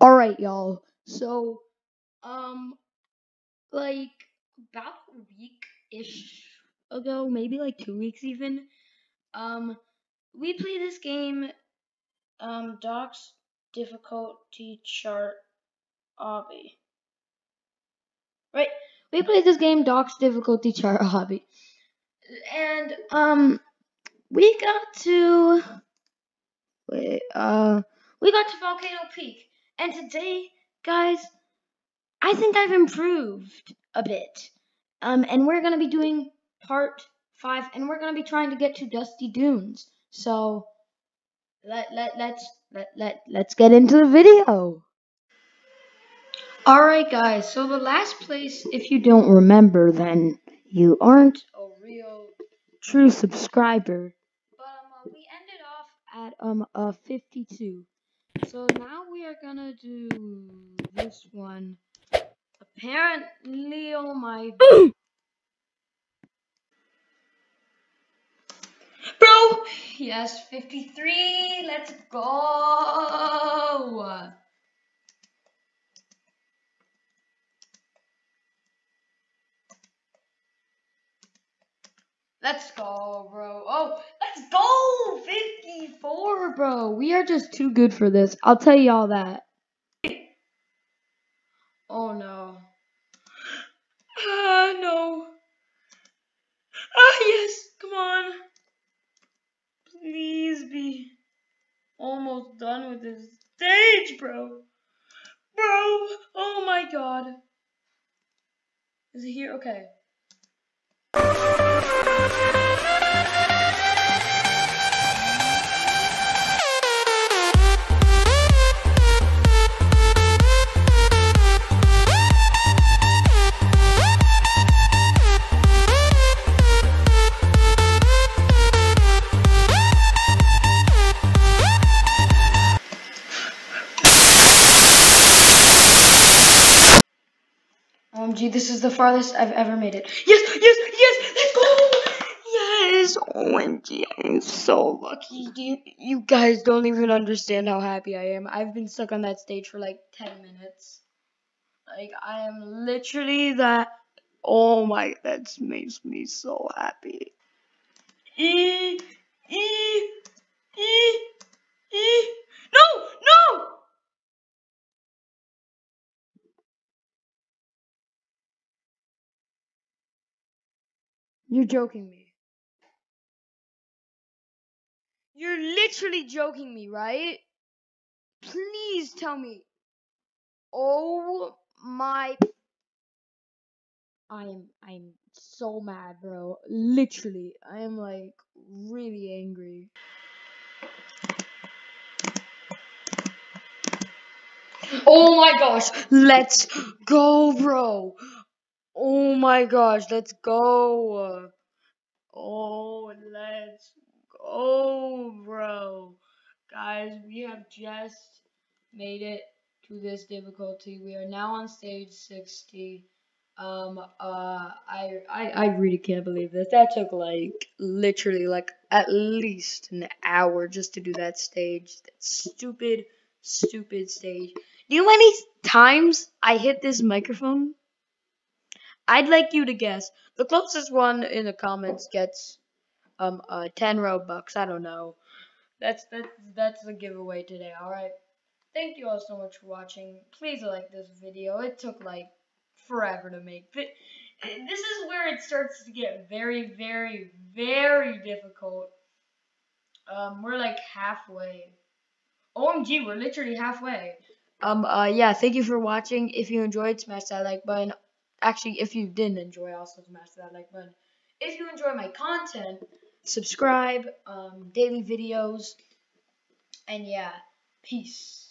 Alright, y'all. So, um, like, about a week ish ago, maybe like two weeks even, um, we played this game, um, Doc's Difficulty Chart Obby. Right? We played this game, Doc's Difficulty Chart Obby. And, um, we got to, wait, uh, we got to Volcano Peak. And today, guys, I think I've improved a bit. Um, and we're gonna be doing part five, and we're gonna be trying to get to Dusty Dunes. So let let let's let let let's get into the video. All right, guys. So the last place, if you don't remember, then you aren't a real true subscriber. But um, uh, we ended off at um a 52. So now we are gonna do this one. Apparently, oh my. Bro! Yes, 53. Let's go. Let's go, bro. Oh, let's go! 54, bro. We are just too good for this. I'll tell you all that. Oh, no. Ah, no. Ah, yes. Come on. Please be almost done with this stage, bro. Bro. Oh, my God. Is it here? Okay. OMG, this is the farthest I've ever made it. Yes, yes, yes, let's go! Yes, OMG, I'm so lucky. You, you guys don't even understand how happy I am. I've been stuck on that stage for like 10 minutes. Like, I am literally that. Oh my, that makes me so happy. E, E, E. No, no! You're joking me. You're literally joking me, right? Please tell me. Oh my I'm I'm so mad, bro. Literally, I am like really angry. Oh my gosh, let's go, bro. Oh my gosh, let's go. Oh, let's go, bro. Guys, we have just made it to this difficulty. We are now on stage 60. Um, uh, I, I, I really can't believe this. That took like literally like at least an hour just to do that stage. That stupid, stupid stage. Do you know how many times I hit this microphone? I'd like you to guess. The closest one in the comments gets um uh 10 Robux. I don't know. That's that's that's the giveaway today. All right. Thank you all so much for watching. Please like this video. It took like forever to make. But this is where it starts to get very, very, very difficult. Um, we're like halfway. OMG, we're literally halfway. Um, uh, yeah, thank you for watching. If you enjoyed, smash that like button. Actually, if you didn't enjoy, also smash that like button. If you enjoy my content, subscribe, um, daily videos, and yeah, peace.